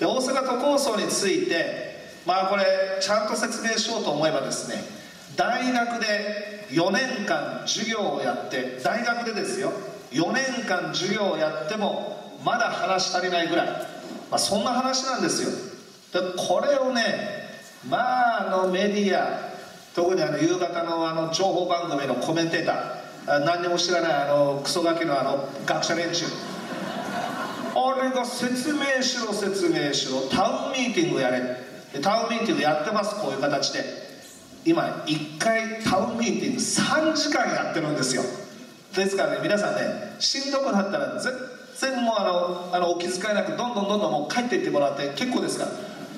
で大阪都構想についてまあこれちゃんと説明しようと思えばですね大学で4年間授業をやって大学でですよ4年間授業をやってもまだ話足りないぐらい、まあ、そんな話なんですよ。でこれをねまああのメディア特にあの夕方のあの情報番組のコメンテーター何にも知らないあのクソガキのあの学者連中あれが説明しろ説明しろタウンミーティングやれ。タウンミーティングやってますこういう形で。今1回タウンミーティング3時間やってるんですよ。ですからね皆さんねしんどくなったら全然もうあのあのお気遣いなくどんどんどんどんもう帰っていってもらって結構ですから。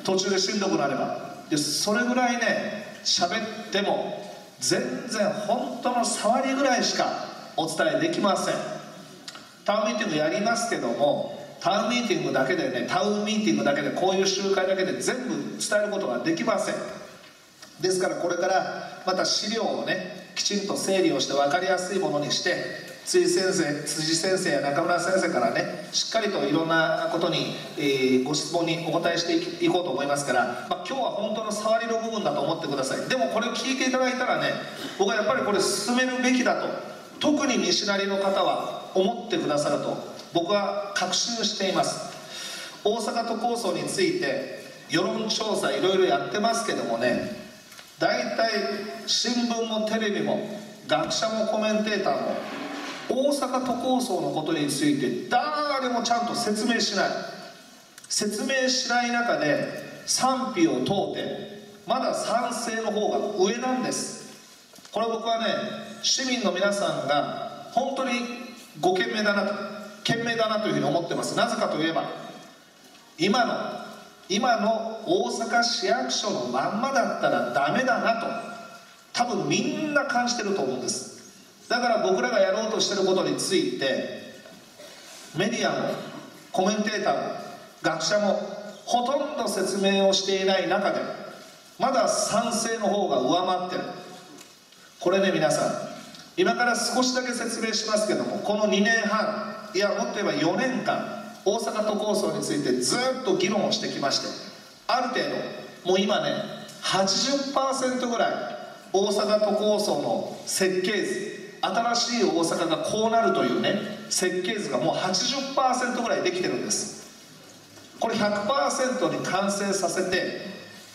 途中でしんどくなれば。でそれぐらいね喋っても全然本当の触りぐらいしかお伝えできません。タウンミーティングやりますけどもタウンミーティングだけでねタウンミーティングだけでこういう集会だけで全部伝えることができません。ですからこれからまた資料をねきちんと整理をして分かりやすいものにして辻先生辻先生や中村先生からねしっかりといろんなことに、えー、ご質問にお答えしていこうと思いますから、まあ、今日は本当の触りの部分だと思ってください。でもこれを聞いていただいたらね僕はやっぱりこれ進めるべきだと特に西成の方は思ってくださると僕は確信しています。大阪都構想について世論調査いろいろやってますけどもね大体新聞もテレビも学者もコメンテーターも大阪都構想のことについて誰もちゃんと説明しない。説明しない中で賛否を問うてまだ賛成の方が上なんです。これ僕はね市民の皆さんが本当にご賢明だなと。賢明だなというふうに思ってます。なぜかといえば今の今の大阪市役所のまんまだったらダメだなと多分みんな感じてると思うんです。だから僕らがやろうとしてることについてメディアもコメンテーターも学者もほとんど説明をしていない中でまだ賛成の方が上回ってる。これね皆さん今から少しだけ説明しますけどもこの2年半いやもっと言えば4年間大阪都構想についてずっと議論をしてきましてある程度もう今ね80%ぐらい大阪都構想の設計図新しい大阪がこうなるというね設計図がもう80%ぐらいできてるんです。これ100%に完成させて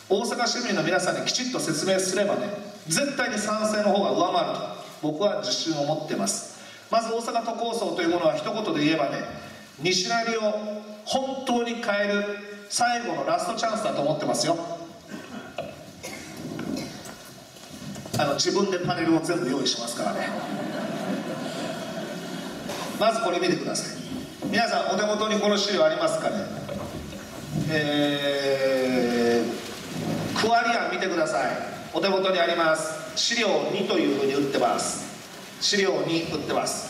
大阪市民の皆さんにきちっと説明すればね絶対に賛成の方が上回ると僕は自信を持ってます。まず大阪都構想というものは一言で言えばね西成を本当に変える最後のラストチャンスだと思ってますよ。あの自分でパネルを全部用意しますからね。まずこれ見てください。皆さんお手元にこの資料ありますかね？えー、区割り案見てください。お手元にあります。資料2というふうに打ってます。資料に売ってます。